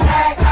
Hey, hey.